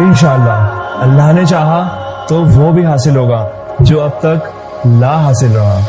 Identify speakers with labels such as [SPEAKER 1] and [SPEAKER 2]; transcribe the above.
[SPEAKER 1] इनशाला अल्लाह ने चाहा तो वो भी हासिल होगा, जो अब तक ला हासिल रहा।